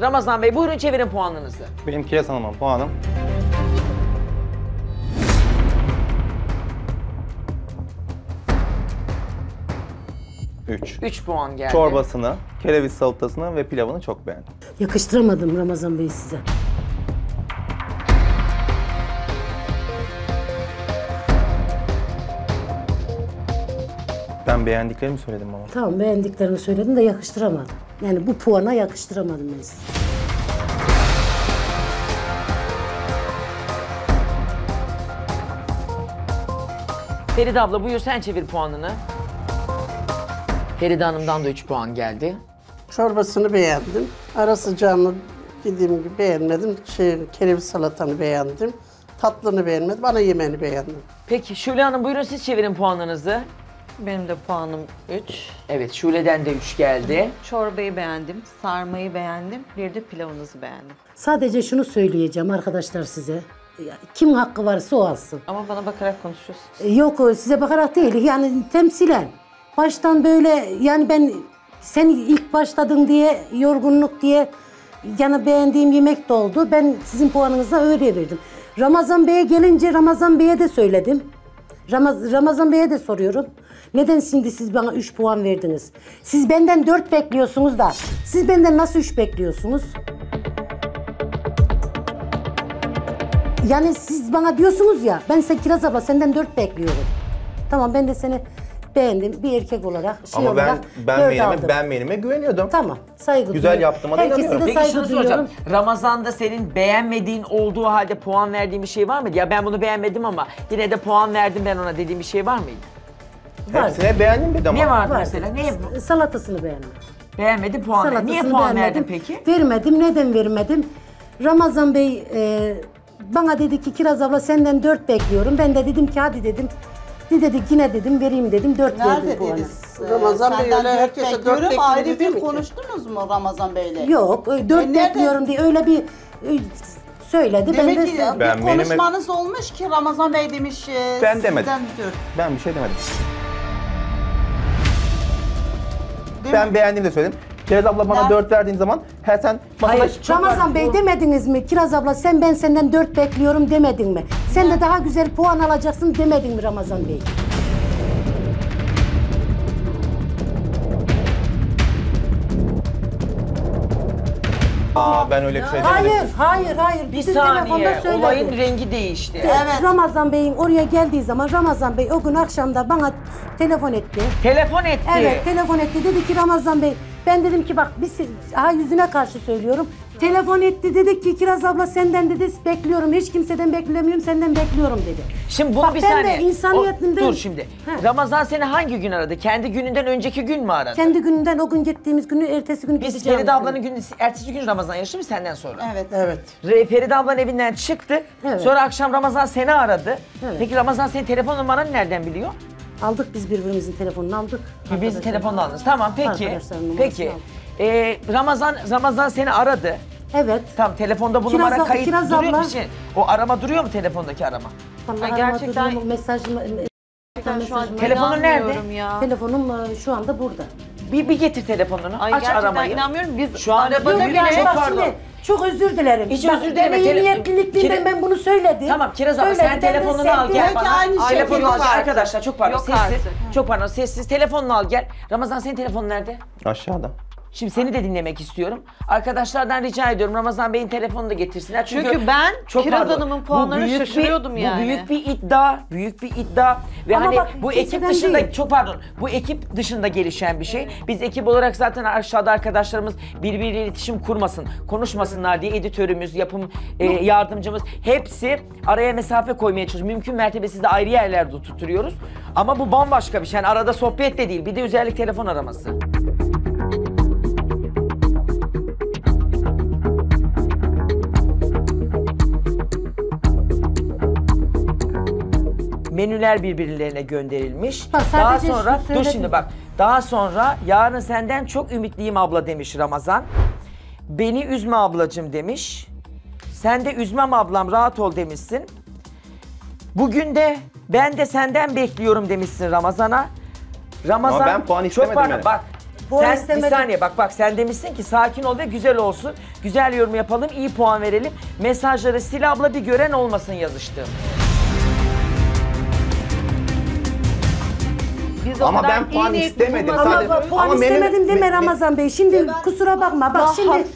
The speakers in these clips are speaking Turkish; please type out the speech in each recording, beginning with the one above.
Ramazan Bey buyurun çevirin puanınızı. Benim Kiraz Hanım'ın puanım 3. 3 puan geldi. Çorbasını, kereviz salatasını ve pilavını çok beğendim. Yakıştıramadım Ramazan Bey size. Ben beğendiklerimi söyledim ama. Tamam beğendiklerini söyledim de yakıştıramadım. Yani bu puana yakıştıramadım ben size. Feride abla buyur sen çevir puanını. Feride Hanım'dan da 3 puan geldi. Çorbasını beğendim. Ara sıcağını dediğim gibi beğenmedim. Şey, kereviz salatanı beğendim. Tatlını beğenmedim. Ana yemeğini beğendim. Peki Şule Hanım buyurun siz çevirin puanınızı. Benim de puanım 3. Evet Şule'den de 3 geldi. Çorbayı beğendim, sarmayı beğendim, bir de pilavınızı beğendim. Sadece şunu söyleyeceğim arkadaşlar size. Kim hakkı varsa o alsın. Ama bana bakarak konuşuyorsun. E, Yok size bakarak değil yani temsilen. Baştan böyle yani ben sen ilk başladın diye yorgunluk diye yani beğendiğim yemek de oldu. Ben sizin puanınıza öyle verdim. Ramazan Bey'e gelince Ramazan Bey'e de söyledim. Ramaz Ramazan Bey'e de soruyorum. Neden şimdi siz bana 3 puan verdiniz? Siz benden 4 bekliyorsunuz da siz benden nasıl 3 bekliyorsunuz? Yani siz bana diyorsunuz ya, ben sen Kiraz abla senden dört bekliyorum. Tamam ben de seni beğendim bir erkek olarak, şey Ama ben olarak ben dört beğenime, aldım. ben beğenime güveniyordum. Tamam, saygı Güzel duyuyorum. yaptığıma da Herkese inanıyorum. de Peki şunu saygı soracağım. duyuyorum. Ramazan'da senin beğenmediğin olduğu halde puan verdiğin bir şey var mıydı? Ya ben bunu beğenmedim ama yine de puan verdim ben ona dediğim bir şey var mıydı? Var. Hepsine beğendim dedim ama. Ne vardı Var. mesela? Neye Salatasını beğendim. beğenmedi puan verdin? Salatasını Niye puan beğenmedim. verdin peki? Vermedim. Neden vermedim? Ramazan Bey e, bana dedi ki Kiraz abla senden dört bekliyorum. Ben de dedim ki hadi dedim. Di dedi yine dedim vereyim dedim. Dört verdim Nerede puanı. dediniz? Ramazan Bey Senden öyle dört herkese dört bekliyorum. bekliyor Ayrı dedi bir mi ki? konuştunuz mu Ramazan Bey'le? Yok, e, dört E, nerede? bekliyorum diye öyle bir e, söyledi. Demek ben de ki. Ben bir benim- konuşmanız olmuş ki Ramazan Bey demiş e, Ben demedim. dört. Ben bir şey demedim. Değil Ben mi? beğendiğimi de söyledim. Kiraz abla bana Ben- 4 verdiğin zaman her sen masada Hayır, çok Ramazan. Bey Bu- demediniz mi? Kiraz abla sen ben senden dört bekliyorum demedin mi? Sen de daha güzel puan alacaksın demedin mi Ramazan Bey? Aa, ben öyle bir şey demedim. Hayır, hayır, hayır. Bir Bütün saniye olayın rengi değişti. Evet. Ramazan Bey'in oraya geldiği zaman Ramazan Bey o gün akşamda bana telefon etti. Telefon etti. Evet, telefon etti. Dedi ki Ramazan Bey, ben dedim ki bak biz ha yüzüne karşı söylüyorum. Telefon etti dedi ki Kiraz abla senden dedi bekliyorum. Hiç kimseden beklemiyorum senden bekliyorum dedi. Şimdi bunu Bak bir ben de saniye. insaniyetimden- O- dur şimdi. He. Ramazan seni hangi gün aradı? Kendi gününden önceki gün mü aradı? Kendi gününden o gün gittiğimiz günü ertesi günü Biz gideceğimiz Feride ablanın günü, ertesi gün Ramazan yarışı mı senden sonra? Evet. Evet. Re- Feride ablanın evinden çıktı. Evet. Sonra akşam Ramazan seni aradı. Evet. Peki Ramazan senin telefon numaranı nereden biliyor? Aldık biz birbirimizin telefonunu aldık. Birbirinizin Arkadaşlar. telefonunu aldınız. Tamam peki. Numarasını Peki. Ee, Ramazan Ramazan seni aradı. Evet. Tamam telefonda bu Kiraz numara ab- kayıt Kiraz duruyor mu? abla. Şey, o arama duruyor mu telefondaki arama? Vallahi Ay, arama gerçekten- durumu, mesajım, Gerçekten şu an mesajım- Telefonun nerede? Ya. Telefonum e, şu anda burada. Bir, bir getir telefonunu. Ay Aç gerçekten aramayı. inanmıyorum. Biz Şu anda arabada Yok, bile... yani çok bak pardon. şimdi çok özür dilerim. Hiç Bak, özür dileme. Ben iyi Tele- Kire- ben bunu söyledim. Tamam Kiraz abla Söyledim, sen ben de telefonunu al sevdim. gel Belki bana. aynı şey telefonunu al artık. Arkadaşlar çok pardon Yok sessiz. artık. Çok pardon sessiz. Telefonunu al gel. Ramazan senin telefonun nerede? Aşağıda. Şimdi seni de dinlemek istiyorum. Arkadaşlardan rica ediyorum Ramazan Bey'in telefonunu da getirsinler. Çünkü, Çünkü ben Kiraz Hanım'ın bu puanlarına büyük bir- şaşırıyordum yani. Bu büyük bir iddia, büyük bir iddia ve Ama hani bak, bu ekip dışında değil. çok pardon. Bu ekip dışında gelişen bir şey. Biz ekip olarak zaten aşağıda arkadaşlarımız birbiriyle iletişim kurmasın, konuşmasınlar diye editörümüz, yapım e, yardımcımız hepsi araya mesafe koymaya çalışıyor. Mümkün mertebe sizi de ayrı yerlerde tutturuyoruz. Ama bu bambaşka bir şey. Yani arada sohbet de değil. Bir de özellik telefon araması. Menüler birbirlerine gönderilmiş. Bak, daha sadece sonra şunu dur söyledim. şimdi bak. Daha sonra yarın senden çok ümitliyim abla demiş Ramazan. Beni üzme ablacım demiş. Sen de üzmem ablam rahat ol demişsin. Bugün de ben de senden bekliyorum demişsin Ramazan'a. Ramazan Ama ben puan çok istemedim pardon yani. bak Puan sen istemedim. bir saniye bak bak sen demişsin ki sakin ol ve güzel olsun. Güzel yorum yapalım, iyi puan verelim. Mesajları sil abla bir gören olmasın yazıştığım. Biz o Ama kadar ben iyi puan niyetli istemedim. bulmadık. Ama Sadece- bak, puan Ama benim- istemedim deme me- Ramazan Bey. Şimdi kusura bakma. Bak şimdi haksız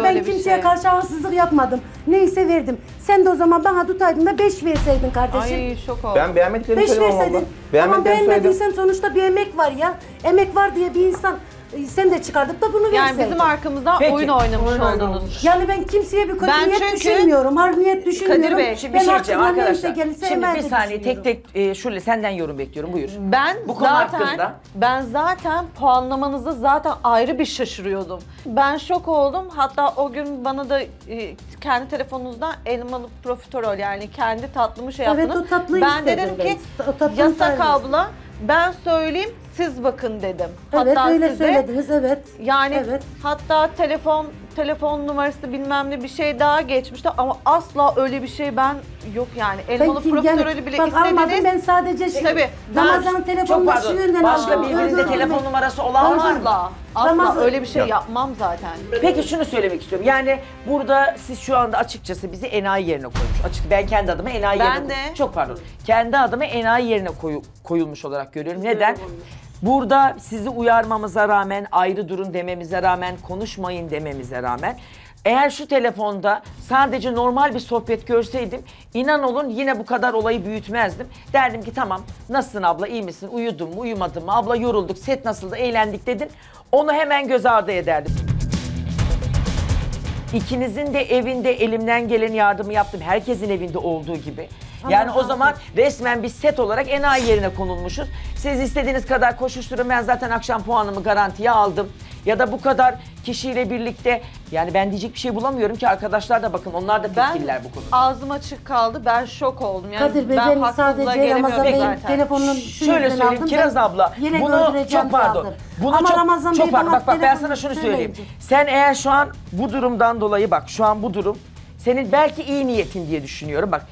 ben böyle bir kimseye şey. karşı haksızlık yapmadım. Neyse verdim. Sen de o zaman bana tutaydın da 5 verseydin kardeşim. Ay şok oldum. Ben beğenmediklerimi 5 söylemem abla. verseydin. Söyledim. beğenmediysen sonuçta bir emek var ya. Emek var diye bir insan sen de çıkardık da bunu Yani verseydin. bizim arkamızdan Peki. oyun oynamış Oyun oldunuz. oynamış. Yani ben kimseye bir kötü Ben niyet çünkü- düşünmüyorum. Har niyet düşünmüyorum. Kadir Bey, Şimdi bir şey diyeceğim neyse arkadaşlar. gelirse Şimdi bir de saniye tek düşünüyorum. tek e, Şule senden yorum bekliyorum buyur. Ben Bu konu zaten hakkında. ben zaten puanlamanızı zaten ayrı bir şaşırıyordum. Ben şok oldum. Hatta o gün bana da e, kendi telefonunuzdan elmalı profiterol yani kendi tatlımı şey Evet, yaptınız. o tatlıyı ben istedim dedim ben. ki O tatlıyı yasak saydım. abla ben söyleyeyim siz bakın dedim. Evet hatta öyle size söylediniz evet. yani Evet. hatta telefon telefon numarası bilmem ne bir şey daha geçmişti ama asla öyle bir şey ben yok yani elmalı Ben- profiterolü bile bak almadım istediniz. ben sadece şey, Tabii, Çok telefonunu şu yönden Başka birbirinizde telefon numarası olan var mı? Asla. Asla Ramazan- öyle bir şey Yok. yapmam zaten. Peki şunu söylemek istiyorum. Yani burada siz şu anda açıkçası bizi enayi yerine koymuş. Açık ben kendi adıma enayi Ben yerine de. Çok pardon. Kendi adıma enayi yerine koyu- koyulmuş olarak görüyorum. Neden? Burada sizi uyarmamıza rağmen, ayrı durun dememize rağmen, konuşmayın dememize rağmen eğer şu telefonda sadece normal bir sohbet görseydim inan olun yine bu kadar olayı büyütmezdim. Derdim ki tamam nasılsın abla iyi misin uyudun mu uyumadın mı abla yorulduk set nasıldı eğlendik dedin. Onu hemen göz ardı ederdim. İkinizin de evinde elimden gelen yardımı yaptım. Herkesin evinde olduğu gibi. Yani o zaman resmen bir set olarak enayi yerine konulmuşuz. Siz istediğiniz kadar koşuşturun. Ben zaten akşam puanımı garantiye aldım. Ya da bu kadar kişiyle birlikte yani ben diyecek bir şey bulamıyorum ki arkadaşlar da bakın onlar da Ben tepkililer bu konuda. ağzım açık kaldı. Ben şok oldum. Yani Kadir Bey ben ben sadece gelemiyorum Ramazan Bey'in zaten. telefonunun Şöyle sinirinden söyleyeyim aldım. Kiraz Ben abla. yine bunu göndereceğim çok pardon. diye aldım. Bunu Ama çok, Ramazan çok Bey pardon. bana Bak bak ben telefonunu sana şunu söyleyeyim. Sen eğer şu an bu durumdan dolayı bak şu an bu durum senin belki iyi niyetin diye düşünüyorum bak.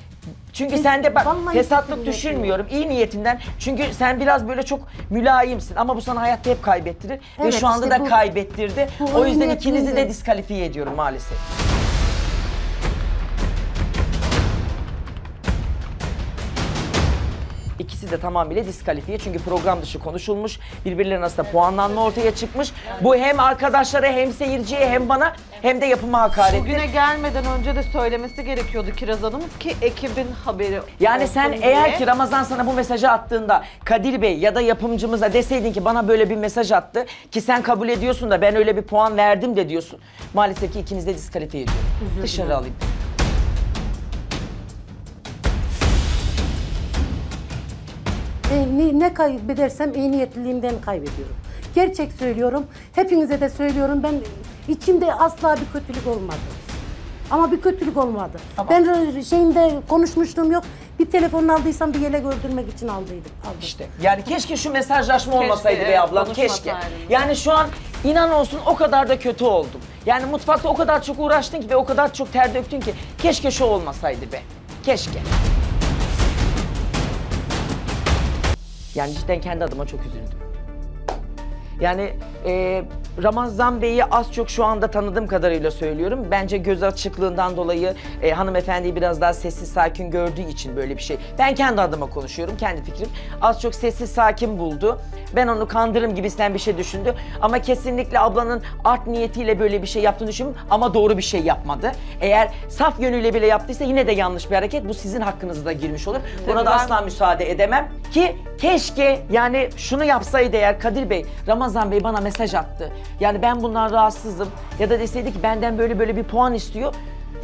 Çünkü Kes- sende bak vallahi fesatlık düşünmüyorum iyi niyetinden. Çünkü sen biraz böyle çok mülayimsin ama bu sana hayatta hep kaybettirir ve Evet, şu anda işte da bu- kaybettirdi. bu o yüzden oyun ikinizi de diskalifiye ediyorum maalesef. İkisi de tamamıyla diskalifiye çünkü program dışı konuşulmuş. Birbirlerinin arasında puanlanma ortaya çıkmış. Bu hem arkadaşlara hem seyirciye hem bana hem de yapıma hakaretti. Bugüne gelmeden önce de söylemesi gerekiyordu Kiraz Hanım ki ekibin haberi Yani olsun sen diye. eğer ki Ramazan sana bu mesajı attığında Kadir Bey ya da yapımcımıza deseydin ki bana böyle bir mesaj attı ki sen kabul ediyorsun da ben öyle bir puan verdim de diyorsun. Maalesef ki ikiniz de diskalifiye ediyorum. Dışarı alayım. Ne, ne kaybedersem iyi niyetliliğimden kaybediyorum. Gerçek söylüyorum. Hepinize de söylüyorum. Ben içimde asla bir kötülük olmadı. Ama bir kötülük olmadı. Ben ö- şeyinde konuşmuşluğum yok. Bir telefon aldıysam bir yele gördürmek için aldıydım. Aldım. İşte yani keşke şu mesajlaşma Keşke, olmasaydı evet, be ablam keşke. Yani şu an inan olsun o kadar da kötü oldum. Yani mutfakta o kadar çok uğraştın ki ve o kadar çok ter döktün ki keşke şu olmasaydı be. Keşke. Yani cidden kendi adıma çok üzüldüm. Yani e, Ramazan Bey'i az çok şu anda tanıdığım kadarıyla söylüyorum. Bence göz açıklığından dolayı e, hanımefendiyi biraz daha sessiz sakin gördüğü için böyle bir şey. Ben kendi adıma konuşuyorum, kendi fikrim. Az çok sessiz sakin buldu. Ben onu kandırım gibisinden bir şey düşündü. Ama kesinlikle ablanın art niyetiyle böyle bir şey yaptığını düşünüyorum. Ama doğru bir şey yapmadı. Eğer saf yönüyle bile yaptıysa yine de yanlış bir hareket. Bu sizin hakkınızda girmiş olur. Buna da ben- asla müsaade edemem. Ki keşke yani şunu yapsaydı eğer Kadir Bey, Ramazan Bey bana mesaj attı. Yani ben bundan rahatsızım ya da deseydi ki benden böyle böyle bir puan istiyor.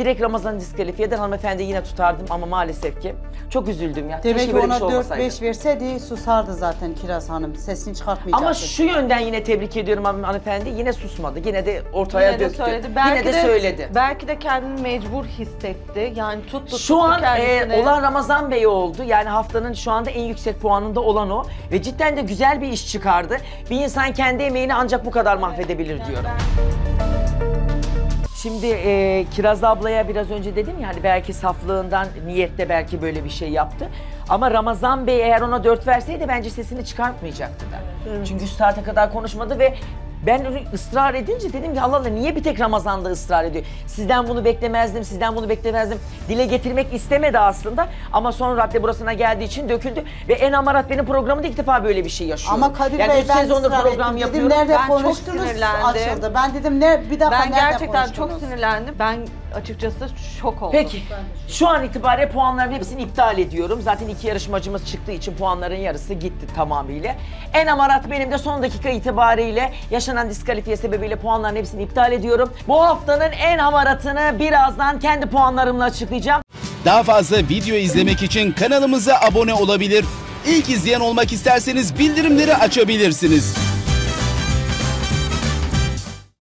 Direkt Ramazan diskalifiye eder hanımefendi yine tutardım ama maalesef ki çok üzüldüm ya. Demek Keşke ki böyle bir ona şey olmasaydı. 4-5 verseydi susardı zaten Kiraz Hanım. Sesini çıkartmayacaktı. Ama şu yönden yine tebrik ediyorum hanım- hanımefendi. Yine susmadı. Yine de ortaya Yine de döktü. söyledi. Belki yine de, söyledi. Belki de kendini mecbur hissetti. Yani tuttu Şu tuttu an e, olan Ramazan Bey oldu. Yani haftanın şu anda en yüksek puanında olan o. Ve cidden de güzel bir iş çıkardı. Bir insan kendi emeğini ancak bu kadar mahvedebilir diyorum. Şimdi e, Kiraz ablaya biraz önce dedim ya hani belki saflığından niyette belki böyle bir şey yaptı. Ama Ramazan Bey eğer ona dört verseydi bence sesini çıkartmayacaktı da. Çünkü 3 saate kadar konuşmadı ve ben öyle ısrar edince dedim ki Allah Allah niye bir tek Ramazan'da ısrar ediyor? Sizden bunu beklemezdim, sizden bunu beklemezdim. Dile getirmek istemedi aslında ama son radde burasına geldiği için döküldü. Ve en amarat benim programımda ilk defa böyle bir şey yaşıyorum. Ama Kadir yani Bey üç ben sezondur ısrar program ettim. yapıyorum. Dedim nerede Ben çok konuştunuz sinirlendim. açıldı. Ben dedim ne bir dakika Ben nerede gerçekten çok konuştunuz? sinirlendim. Ben açıkçası şok oldum. Peki. Şu an itibariyle puanların hepsini iptal ediyorum. Zaten iki yarışmacımız çıktığı için puanların yarısı gitti tamamıyla. En amarat benim de son dakika itibariyle yaşanan diskalifiye sebebiyle puanların hepsini iptal ediyorum. Bu haftanın en amaratını birazdan kendi puanlarımla açıklayacağım. Daha fazla video izlemek için kanalımıza abone olabilir. İlk izleyen olmak isterseniz bildirimleri açabilirsiniz.